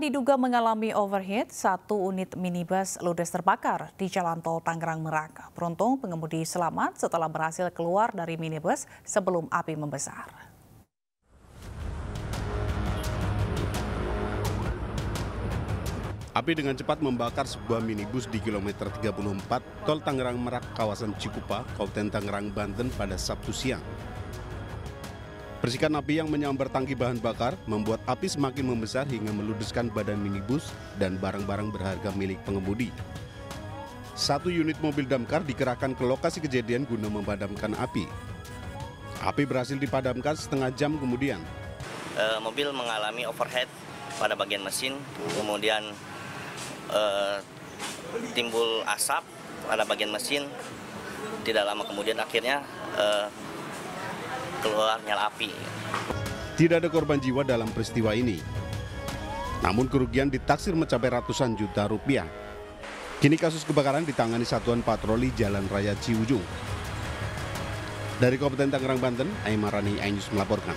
Diduga mengalami overheat, satu unit minibus ludes terbakar di Jalan Tol Tangerang Merak. Beruntung pengemudi selamat setelah berhasil keluar dari minibus sebelum api membesar. Api dengan cepat membakar sebuah minibus di kilometer 34 Tol Tangerang Merak, kawasan Cikupa, Kabupaten Tangerang, Banten pada Sabtu siang. Persikan api yang menyambar tangki bahan bakar membuat api semakin membesar hingga meludeskan badan minibus dan barang-barang berharga milik pengemudi. Satu unit mobil damkar dikerahkan ke lokasi kejadian guna memadamkan api. Api berhasil dipadamkan setengah jam kemudian. E, mobil mengalami overhead pada bagian mesin, kemudian e, timbul asap pada bagian mesin. Tidak lama kemudian akhirnya e, keluar nyala api. Tidak ada korban jiwa dalam peristiwa ini. Namun kerugian ditaksir mencapai ratusan juta rupiah. Kini kasus kebakaran ditangani Satuan Patroli Jalan Raya Ciujung. Dari Kabupaten Tangerang, Banten, Aimarani Ainus melaporkan.